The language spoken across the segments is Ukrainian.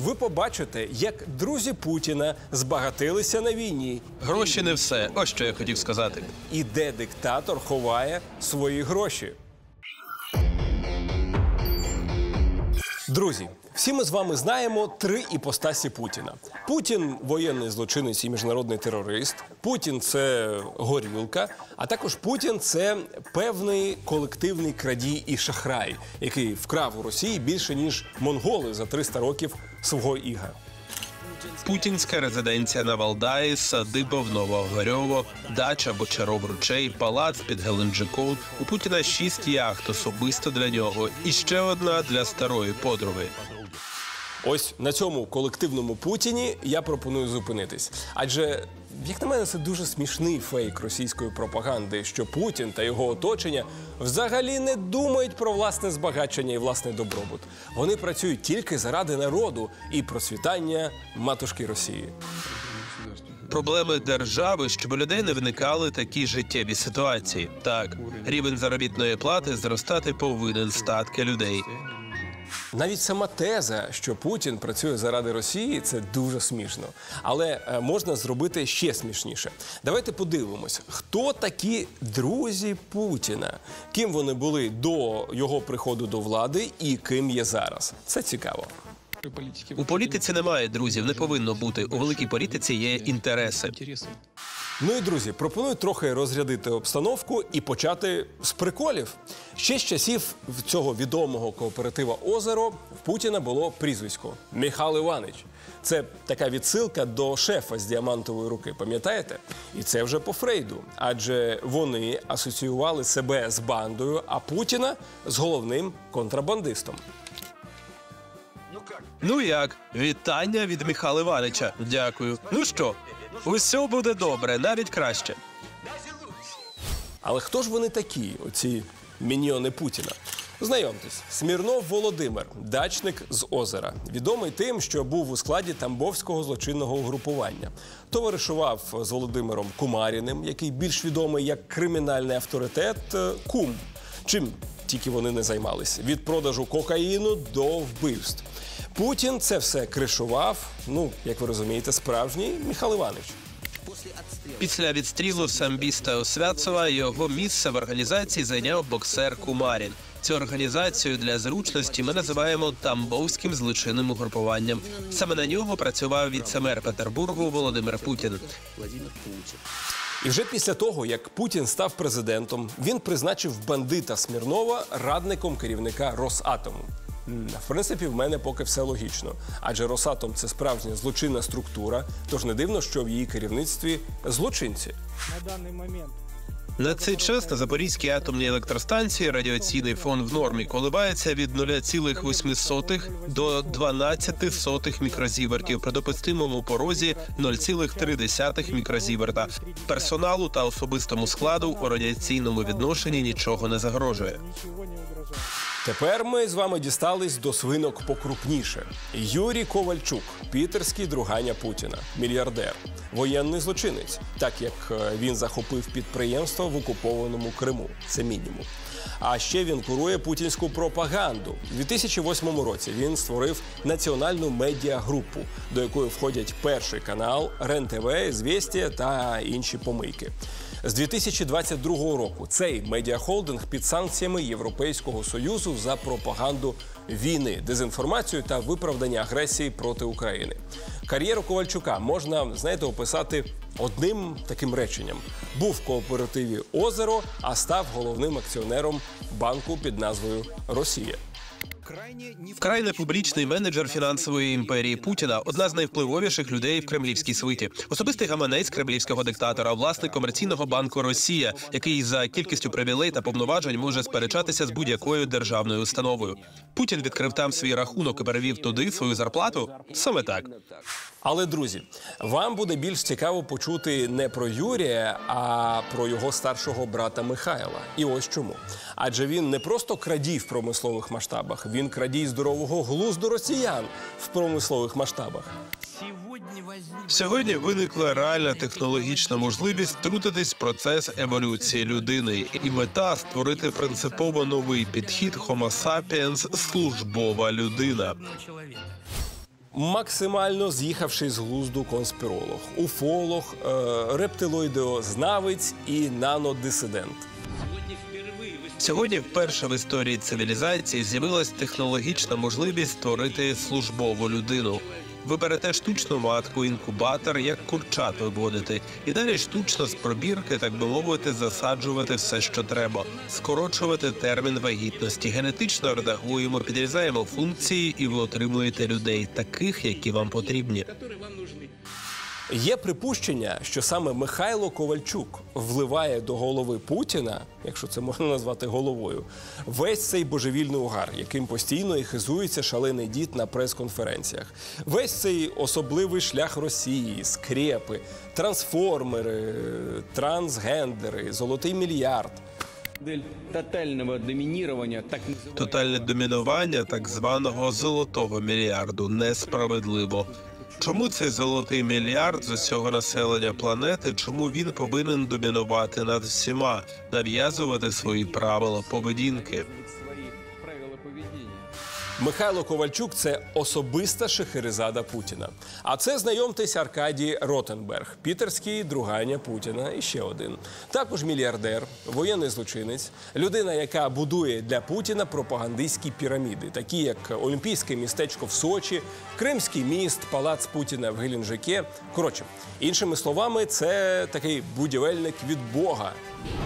ви побачите, як друзі Путіна збагатилися на війні, Гроші не все. Ось що я хотів сказати. і де диктатор ховає свої гроші. Друзі, всі ми з вами знаємо три іпостасі Путіна. Путін воєнний злочинець і міжнародний терорист. Путін це горілка. А також Путін це певний колективний крадій і шахрай, який вкрав у Росії більше ніж монголи за 300 років свого іга. Путінська резиденція на Валдаї, садиба в Новогорьово, дача Бочаров ручей, палац під Геленджиком. У Путіна шість яхт особисто для нього і ще одна для старої подруги. Ось на цьому колективному Путіні я пропоную зупинитись. Адже, як на мене, це дуже смішний фейк російської пропаганди, що Путін та його оточення взагалі не думають про власне збагачення і власний добробут. Вони працюють тільки заради народу і процвітання матушки Росії. Проблеми держави, щоб у людей не виникали такі життєві ситуації. Так, рівень заробітної плати зростати повинен статки людей. Навіть сама теза, що Путін працює заради Росії, це дуже смішно. Але е, можна зробити ще смішніше. Давайте подивимось, хто такі друзі Путіна, ким вони були до його приходу до влади і ким є зараз. Це цікаво. У політиці немає друзів, не повинно бути. У великій політиці є інтереси. Ну і друзі, пропоную трохи розрядити обстановку і почати з приколів. Ще з часів цього відомого кооператива Озеро в Путіна було прізвисько Михайло Іванович. Це така відсилка до шефа з діамантової руки, пам'ятаєте? І це вже по Фрейду, адже вони асоціювали себе з бандою, а Путіна з головним контрабандистом. Ну як, вітання від Михайла Івановича. Дякую. Ну що, усе буде добре, навіть краще. Але хто ж вони такі, оці міньйони Путіна? Знайомтесь, Смірнов Володимир, дачник з озера, відомий тим, що був у складі Тамбовського злочинного угрупування. Товаришував з Володимиром Кумаріним, який більш відомий як кримінальний авторитет е, Кум. Чим тільки вони не займалися від продажу кокаїну до вбивств. Путін це все кришував. Ну, як ви розумієте, справжній Михайло Іванович. Після відстрілу самбіста Освятцева його місце в організації зайняв боксер Кумарін. Цю організацію для зручності ми називаємо Тамбовським злочинним угрупуванням. Саме на нього працював віцемер Петербургу Володимир Путін. І вже після того, як Путін став президентом, він призначив бандита Смірнова радником керівника Росатому. В принципі, в мене поки все логічно, адже Росатом це справжня злочинна структура, тож не дивно, що в її керівництві злочинці. на данный момент. На цей час на Запорізькій атомній електростанції радіаційний фон в нормі коливається від 0,8 до 12 мікрозівертів при допустимому порозі 0,3 мікрозіверта. Персоналу та особистому складу у радіаційному відношенні нічого не загрожує. Тепер ми з вами дістались до свинок покрупніше. Юрій Ковальчук, пітерський друганя Путіна, мільярдер, воєнний злочинець, так як е, він захопив підприємство в окупованому Криму. Це мінімум. А ще він курує путінську пропаганду. У 2008 році він створив національну медіагрупу, до якої входять перший канал, РЕН-ТВ, Звєстія та інші помийки. З 2022 року цей медіахолдинг під санкціями Європейського союзу за пропаганду війни, дезінформацію та виправдання агресії проти України. Кар'єру Ковальчука можна знаєте описати одним таким реченням: був в кооперативі Озеро, а став головним акціонером банку під назвою Росія. Вкрай непублічний менеджер фінансової імперії Путіна, одна з найвпливовіших людей в кремлівській свиті. Особистий гаманець кремлівського диктатора, власник комерційного банку Росія, який за кількістю привілей та повноважень може сперечатися з будь-якою державною установою. Путін відкрив там свій рахунок і перевів туди свою зарплату. Саме так. Але друзі, вам буде більш цікаво почути не про Юрія, а про його старшого брата Михайла. І ось чому. Адже він не просто крадій в промислових масштабах, він крадій здорового глузду росіян в промислових масштабах. Сьогодні виникла реальна технологічна можливість втрутитись в процес еволюції людини, і мета створити принципово новий підхід Homo sapiens – службова людина. максимально з'їхавший з глузду конспіролог, уфолог, е, рептилоїдеознавець і нанодисидент. Сьогодні вперше в історії цивілізації з'явилась технологічна можливість створити службову людину. Ви берете штучну матку, інкубатор, як курчат виводити, і далі штучно з пробірки, так би мовити, засаджувати все, що треба, скорочувати термін вагітності, генетично редагуємо, підрізаємо функції, і ви отримуєте людей, таких, які вам потрібні. Є припущення, що саме Михайло Ковальчук вливає до голови Путіна, якщо це можна назвати головою, весь цей божевільний угар, яким постійно і хизується шалений дід на прес-конференціях. Весь цей особливий шлях Росії, скрепи, трансформери, трансгендери, золотий мільярд. модель тотального доминирования так называемого Тотальне домінування так званого золотого мільярду несправедливо. Чому цей золотий мільярд з усього населення планети? Чому він повинен домінувати над всіма, нав'язувати свої правила поведінки? Михайло Ковальчук це особиста шахерезада Путіна. А це знайомтесь Аркадій Ротенберг, пітерський друганя Путіна. І ще один. Також мільярдер, воєнний злочинець, людина, яка будує для Путіна пропагандистські піраміди, такі як Олімпійське містечко в Сочі, Кримський міст, палац Путіна в Геленджике. Коротше, іншими словами, це такий будівельник від Бога,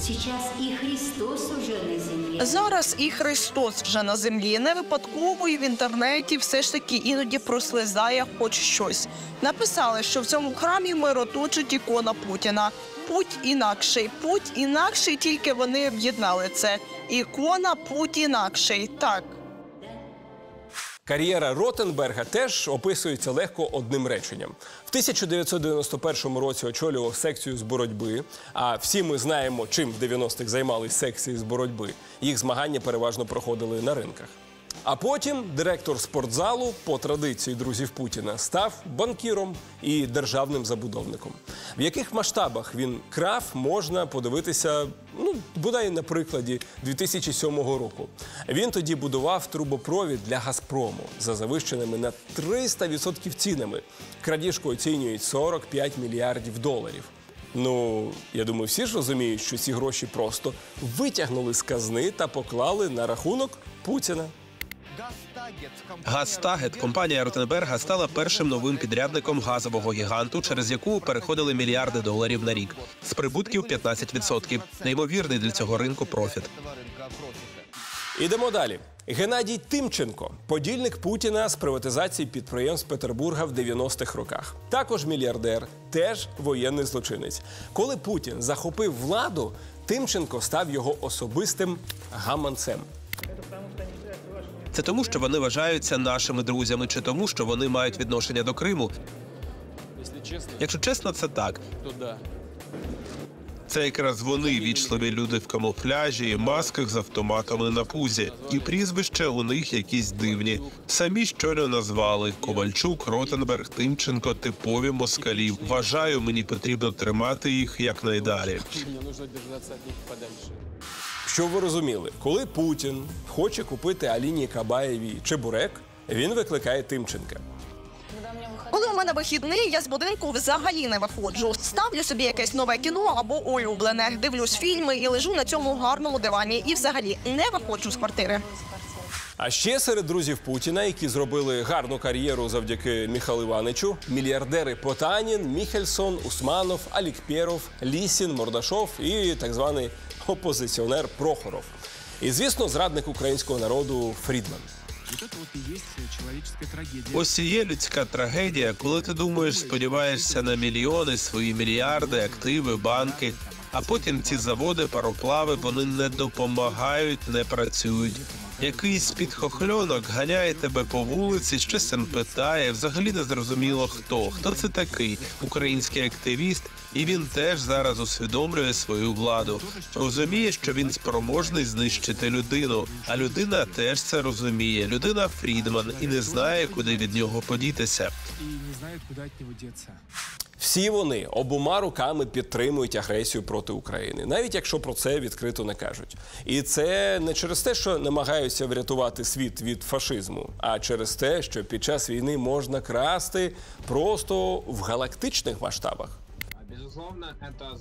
Сейчас і Христос уже на землі. Зараз і Христос вже на землі. Не випадково і в інтернеті все ж таки іноді прослизає хоч щось. Написали, що в цьому храмі мироточить ікона Путіна. Путь інакший, путь інакший, тільки вони об'єднали це. Ікона путь інакший. Так. Кар'єра Ротенберга теж описується легко одним реченням. В 1991 році очолював секцію з боротьби. А всі ми знаємо, чим в 90-х займались секції з боротьби. Їх змагання переважно проходили на ринках. А потім директор спортзалу по традиції друзів Путіна став банкіром і державним забудовником. В яких масштабах він крав, можна подивитися, ну бодай на прикладі 2007 року. Він тоді будував трубопровід для Газпрому за завищеними на 300% цінами. Крадіжку оцінюють 45 мільярдів доларів. Ну, я думаю, всі ж розуміють, що ці гроші просто витягнули з казни та поклали на рахунок Путіна. Газтагет компанія Ротенберга стала першим новим підрядником газового гіганту, через яку переходили мільярди доларів на рік з прибутків 15%. Неймовірний для цього ринку профіт. Ідемо далі. Геннадій Тимченко, подільник Путіна з приватизації підприємств Петербурга в 90-х роках. Також мільярдер, теж воєнний злочинець. Коли Путін захопив владу, Тимченко став його особистим гаманцем. Це тому, що вони вважаються нашими друзями, чи тому, що вони мають відношення до Криму. Якщо чесно, це так. Це якраз вони вічливі люди в камуфляжі і масках з автоматами на пузі. І прізвища у них якісь дивні. Самі щойно назвали Ковальчук, Ротенберг, Тимченко, типові москалі. Вважаю, мені потрібно тримати їх якнайдалі. Щоб ви розуміли, коли Путін хоче купити Аліні Кабаєвій чебурек, він викликає Тимченка. Коли у мене вихідний, я з будинку взагалі не виходжу. Ставлю собі якесь нове кіно або улюблене, дивлюсь фільми і лежу на цьому гарному дивані. І взагалі не виходжу з квартири. А ще серед друзів Путіна, які зробили гарну кар'єру завдяки Михайлу Іваничу, мільярдери Потанін, Міхельсон, Усманов, Алікпєров, Лісін, Мордашов і так званий опозиціонер Прохоров. І звісно, зрадник українського народу Фрідман. Ось і є людська трагедія, коли ти думаєш, сподіваєшся на мільйони, свої мільярди, активи, банки. А потім ці заводи, пароплави, вони не допомагають, не працюють. Якийсь підхохльонок ганяє тебе по вулиці, щось там питає. Взагалі не зрозуміло хто. Хто це такий? Український активіст, і він теж зараз усвідомлює свою владу. Розуміє, що він спроможний знищити людину. А людина теж це розуміє. Людина Фрідман і не знає, куди від нього подітися. И не знают, куда от него деться. Всі вони обома руками підтримують агресію проти України, навіть якщо про це відкрито не кажуть. І це не через те, що намагаються врятувати світ від фашизму, а через те, що під час війни можна красти просто в галактичних масштабах.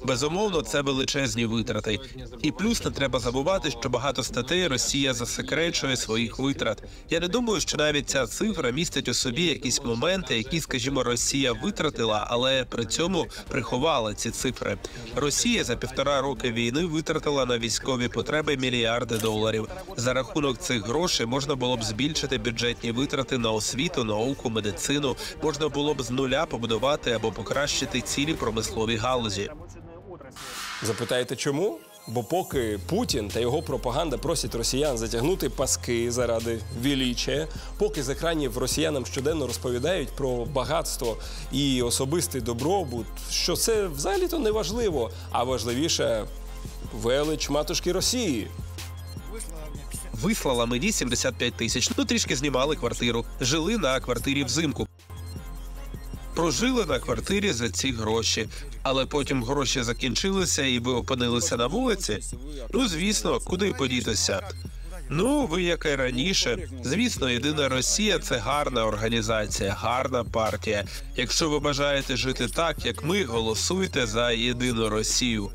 Безумовно, це величезні витрати. І плюс не треба забувати, що багато статей Росія засекречує своїх витрат. Я не думаю, що навіть ця цифра містить у собі якісь моменти, які, скажімо, Росія витратила, але при цьому приховала ці цифри. Росія за півтора роки війни витратила на військові потреби мільярди доларів. За рахунок цих грошей можна було б збільшити бюджетні витрати на освіту, науку, медицину. Можна було б з нуля побудувати або покращити цілі промислові галузі. Запитаєте, чому? Бо поки Путін та його пропаганда просять росіян затягнути паски заради віліччя, поки з екранів росіянам щоденно розповідають про багатство і особистий добробут, що це взагалі-то не важливо, а важливіше велич матушки Росії. Вислала мені 75 тисяч. Ну трішки знімали квартиру. Жили на квартирі взимку. Прожили на квартирі за ці гроші, але потім гроші закінчилися, і ви опинилися на вулиці. Ну звісно, куди подітися? Ну, ви як і раніше. Звісно, єдина Росія це гарна організація, гарна партія. Якщо ви бажаєте жити так, як ми, голосуйте за єдину Росію.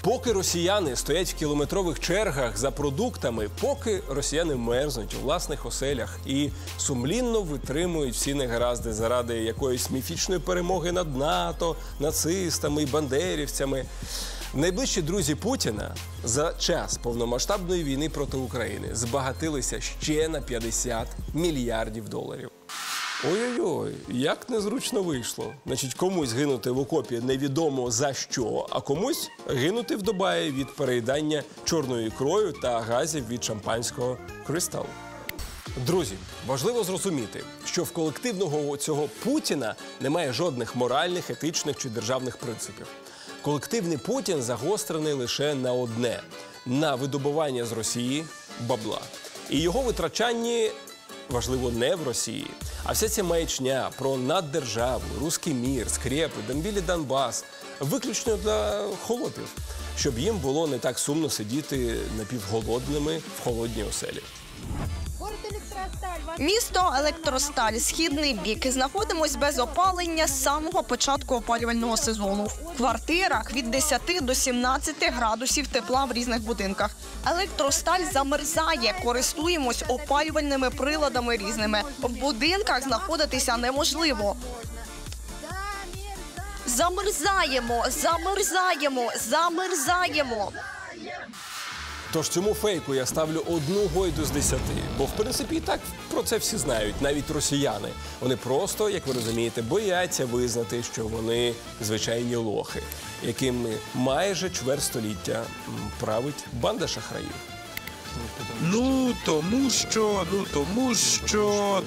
Поки росіяни стоять в кілометрових чергах за продуктами, поки росіяни мерзнуть у власних оселях і сумлінно витримують всі негаразди заради якоїсь міфічної перемоги над НАТО, нацистами і бандерівцями. Найближчі друзі Путіна за час повномасштабної війни проти України збагатилися ще на 50 мільярдів доларів. Ой-ой-ой, як незручно вийшло. Значить, комусь гинути в окопі невідомо за що, а комусь гинути в Дубаї від переїдання чорною ікрою та газів від шампанського кристал. Друзі, важливо зрозуміти, що в колективного цього Путіна немає жодних моральних, етичних чи державних принципів. Колективний Путін загострений лише на одне на видобування з Росії бабла. І його витрачанні важливо не в Росії, а вся ця маячня про наддержаву, руський мір, скрепи, Донбілі Донбас виключно для холопів, щоб їм було не так сумно сидіти напівголодними в холодній оселі. Місто Електросталь, східний бік. Знаходимось без опалення з самого початку опалювального сезону. В квартирах від 10 до 17 градусів тепла в різних будинках. Електросталь замерзає. Користуємось опалювальними приладами різними. В будинках знаходитися неможливо. Замерзаємо, замерзаємо, замерзаємо. Тож цьому фейку я ставлю одну гойду з десяти, бо в принципі і так про це всі знають, навіть росіяни. Вони просто, як ви розумієте, бояться визнати, що вони звичайні лохи, якими майже чверть століття править банда шахраїв. Ну тому що, ну тому що.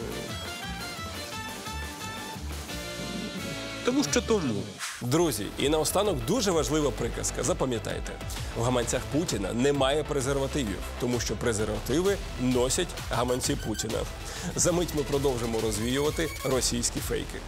Тому що тому. Друзі, і наостанок дуже важлива приказка. Запам'ятайте, в гаманцях Путіна немає презервативів, тому що презервативи носять гаманці Путіна. За мить ми продовжимо розвіювати російські фейки.